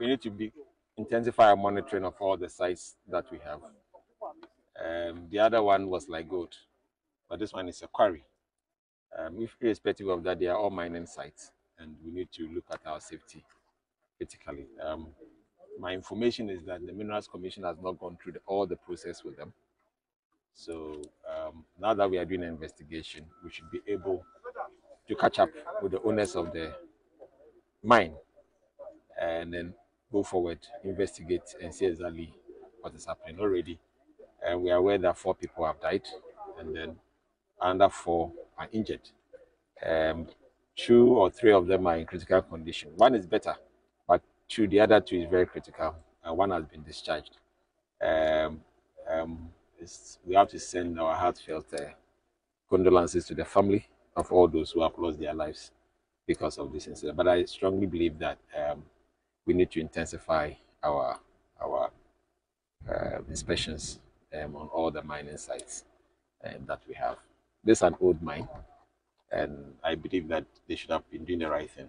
we need to be intensify our monitoring of all the sites that we have. Um, the other one was like gold, but this one is a quarry. Um, irrespective of that, they are all mining sites, and we need to look at our safety critically. Um, my information is that the Minerals Commission has not gone through the, all the process with them. So um, now that we are doing an investigation, we should be able to catch up with the owners of the mine and then go forward, investigate, and see exactly what is happening already. And we are aware that four people have died, and then another four are injured. Um, two or three of them are in critical condition. One is better, but two, the other two is very critical. and one has been discharged. Um, um, we have to send our heartfelt uh, condolences to the family of all those who have lost their lives because of this incident. But I strongly believe that um, we need to intensify our our uh, inspections um, on all the mining sites um, that we have. This is an old mine, and I believe that they should have been doing the right thing